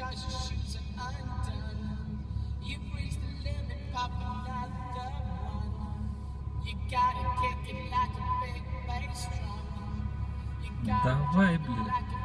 Cause your shoes are undone You reach the limit, pop one. You gotta kick it like a big bass drum. You gotta